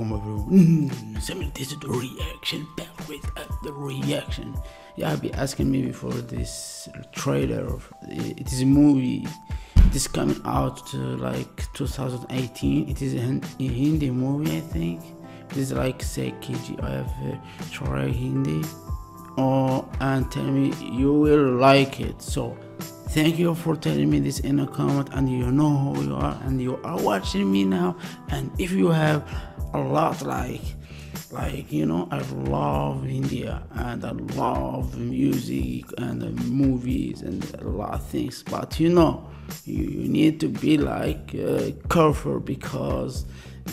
Everyone. Mm, this is the reaction. Back with the reaction. Yeah, I've been asking me before this trailer. Of, it is a movie. It is coming out uh, like 2018. It is a Hin- a Hindi movie, I think. It is like say KG. I have uh, tried Hindi. Oh, and tell me you will like it. So thank you for telling me this in a comment and you know who you are and you are watching me now and if you have a lot like like you know i love india and i love music and the movies and a lot of things. But you know you, you need to be like uh, careful because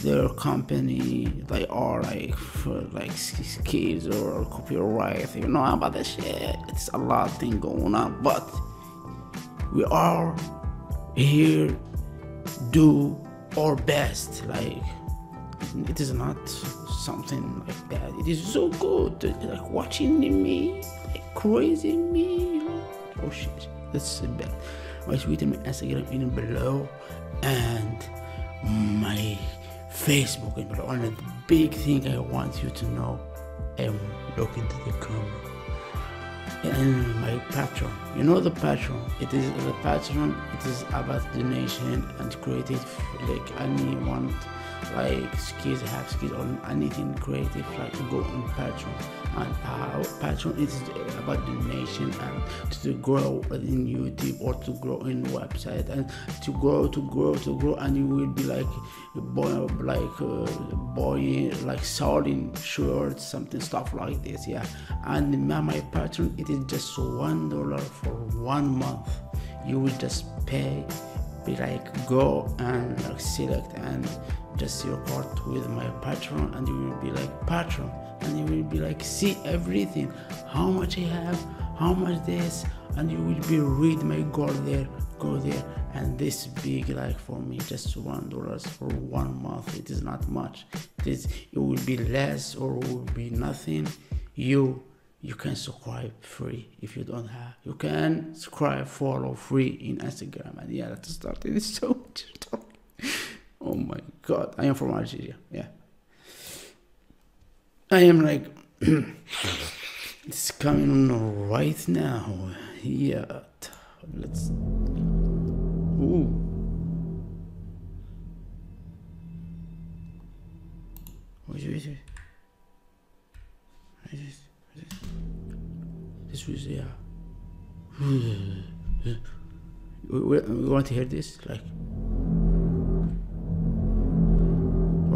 their company they are like for like s- kids or copyright you know about that shit. It's a lot of thing going on but we are here do our best like it is not something like that it is so good like watching me like crazy me oh shit that's bad my and my instagram in below and my facebook in below and the big thing i want you to know i'm looking to the camera and my patron. You know the patron. It is the patron. It is about donation and creative. Like anyone, like skills have skills on anything creative, like go on Patreon. And our patron is about donation and to grow in YouTube or to grow in website and to grow, to grow, to grow, and you will be like boy, like uh, boy, like selling shirts, something stuff like this. Yeah, and my, my patron it is just one dollar for one month. You will just pay, be like go and like select and just your part with my patron, and you will be like patron, and you will be like see everything, how much I have, how much this, and you will be read my goal there, go there, and this big like for me just one dollars for one month. It is not much. It is it will be less or will be nothing. You you can subscribe free if you don't have. You can subscribe, follow free in Instagram, and yeah, let's start. It is so much. Oh my god, I am from Algeria. Yeah, I am like it's coming right now. Yeah, let's. Ooh. What is this? What is this? This was, yeah. We want to hear this? Like.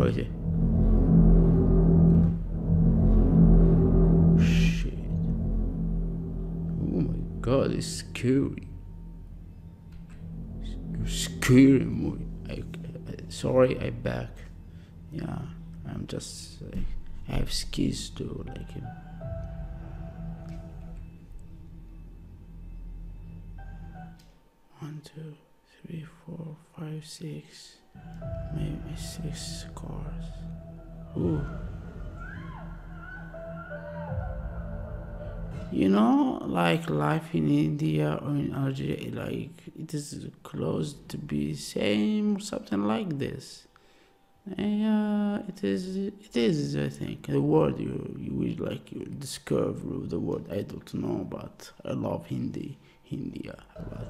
Shit. Oh my god, it's scary. Scary movie. I, I, sorry, I back. Yeah, I'm just like I have skis too, like. You know. One, two, three, four, five, six, maybe six cars. Ooh. You know, like life in India or in Algeria, like it is close to be same something like this. Yeah, uh, it is. It is. I think the word you you will like you discover the word I don't know, but I love Hindi. Yeah, a lot.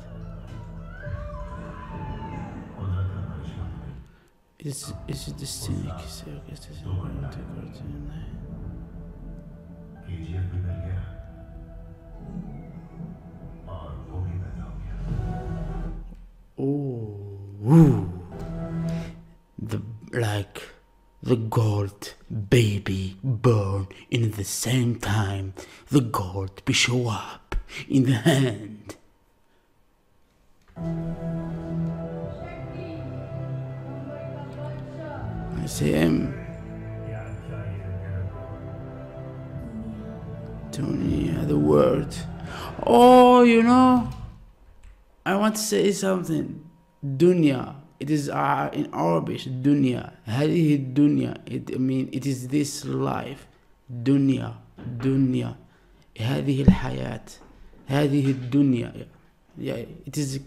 Is is it destiny che sei o che stai seguendo te corti in lei? Che dia Oh, the like the gold baby born in the same time the gold be show up in the hand. I see him. Tony the a word. Oh, you know, I want to say something. Dunya. It is uh, in Arabic, dunya. هذه dunya. It I mean it is this life. Dunya. Dunya. هذه الحياة. هذه الدنيا. Yeah, it is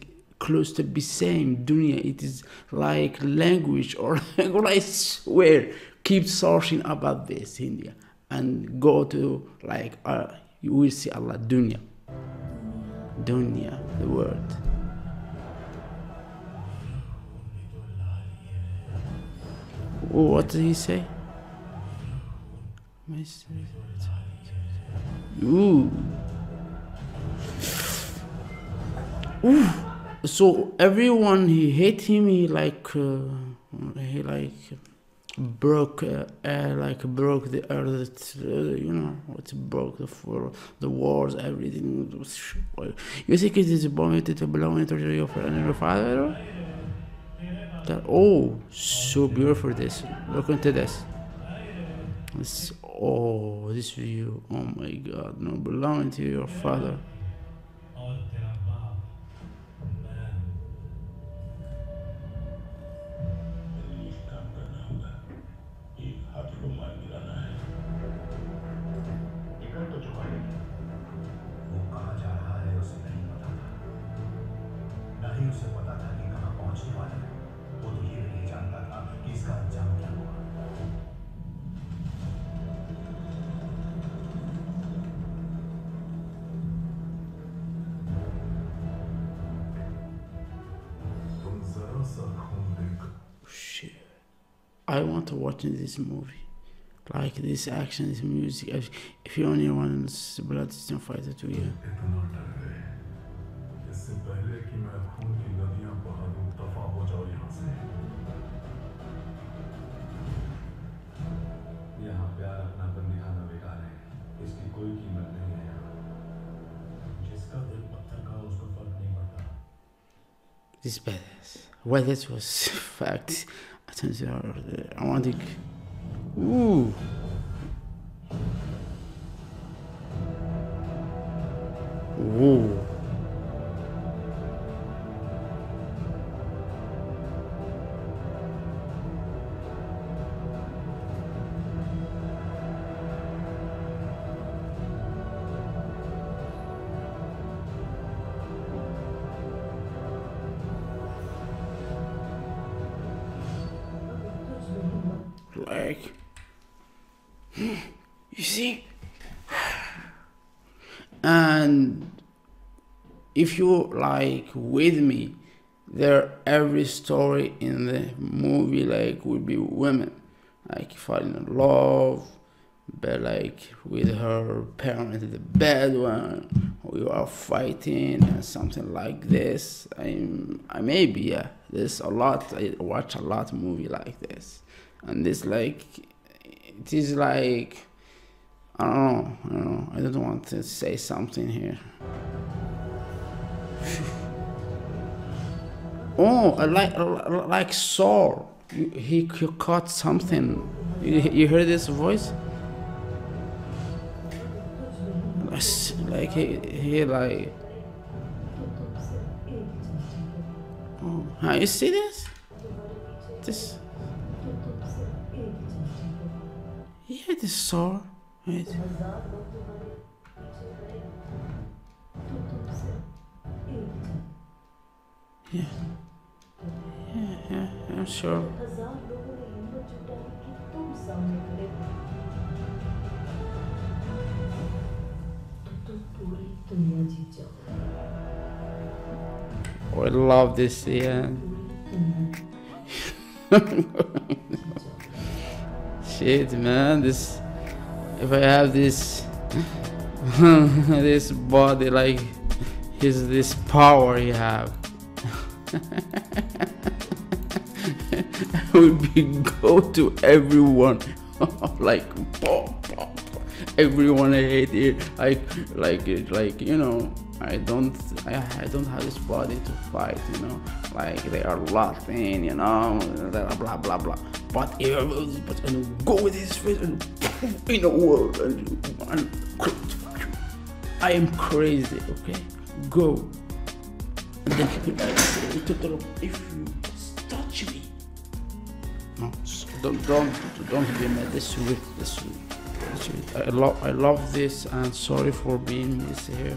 close to be same. Dunya. It is like language or I swear. Keep searching about this India and go to like uh, you will see Allah. Dunya. Dunya. The word. What did he say? Ooh. Ooh. So everyone he hate him. He like uh, he like broke uh, uh, like broke the earth. Uh, you know it broke the floor, the walls, everything. You think it is permitted to blow into your father? that oh so beautiful this look into this this oh this view oh my god no belonging to your father वो कहाँ जा रहा है उसे नहीं पता था। न ही उसे पता था कि कहाँ पहुँचने वाला है। वो तो ये भी नहीं जानता था कि इसका अंजाम क्या होगा तुम जरा सा खून देख। Shit. I want to watch this movie. like this action, this music. If, if you only want blood system fighter to you. This badass. Well, that was fact. I don't know. I want to ooh Ooh. like you see? And if you like with me there every story in the movie like would be women. Like falling in love but like with her parents the bad one we are fighting and something like this. I'm i maybe yeah there's a lot i watch a lot movie like this. And this like it is like i don't know i don't know. I don't want to say something here. Oh I like I like Saul. He, he caught something. You, you heard this voice? Like he, he like oh huh, you see this? This Yeah, this saw. Right. Yeah. Yeah, yeah, I'm sure. I love this, yeah. Shit, man. This, if I have this, this body like, his this power you have, I would be go to everyone, like, boom, boom, everyone I hate it, like, like, it, like you know. I don't, I, I don't have this body to fight, you know. Like they are locked in, you know, blah blah blah blah. But but and go with his face in the world and, and I am crazy, okay? Go. And then if you touch me. No, don't, don't, don't be mad. This this week. This week. I love, I love this, and sorry for being this here.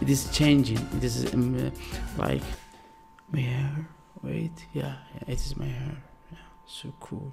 It is changing. It is um, like my hair. Wait, yeah, yeah, it is my hair. Yeah, so cool.